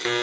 Yeah.